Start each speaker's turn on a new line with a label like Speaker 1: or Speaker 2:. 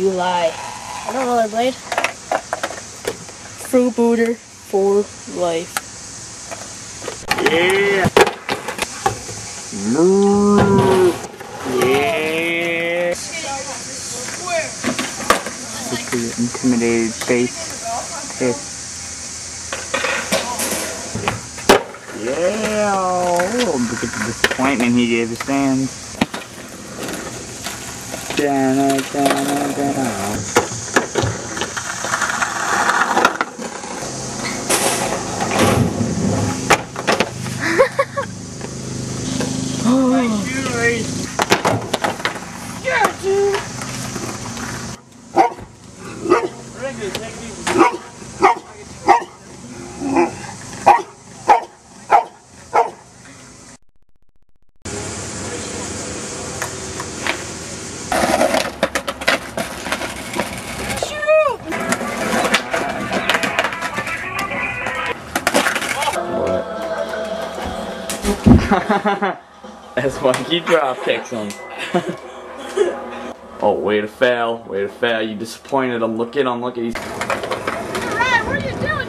Speaker 1: You lie.
Speaker 2: I don't know, Blade.
Speaker 1: Fruit booter for life.
Speaker 3: Yeah. Moo. Yeah. Look at your intimidated face. Yeah. Oh, look at the disappointment he gave his fans. Da-na, da-na, da-na. That's why he drop kicks him. oh, way to fail. Way to fail. You disappointed him. Look at him. Look at.
Speaker 2: Ryan, what are you doing?